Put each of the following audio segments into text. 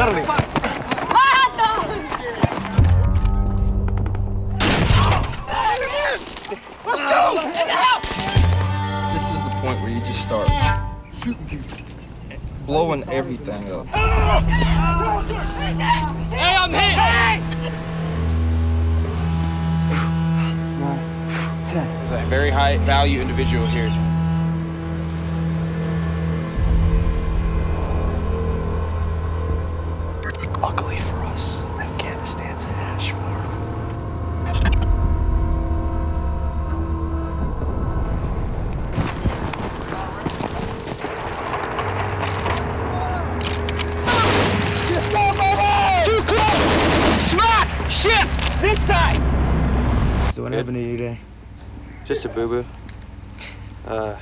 Literally. Let's go! This is the point where you just start shooting blowing everything up. Hey, I'm hit! Hey! There's a very high value individual here. So what happened to you today? Just a boo boo. Uh,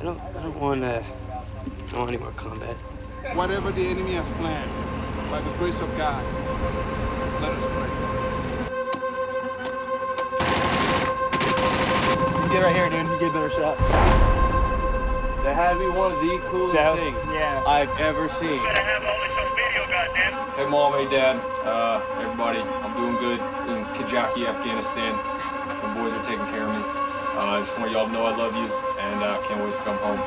I don't, I don't want, uh, I don't want any more combat. Whatever the enemy has planned, by the grace of God, let us pray. Get right here, dude. You get a better shot. That had to be one of the coolest That- things yeah. I've ever seen. Hey, mom, hey, dad, uh, everybody, I'm doing good in Kajaki, Afghanistan. My boys are taking care of me. Uh, I just want y'all to know I love you, and uh, can't wait to come home.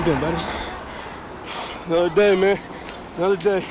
You doing, buddy? Another day, man. Another day.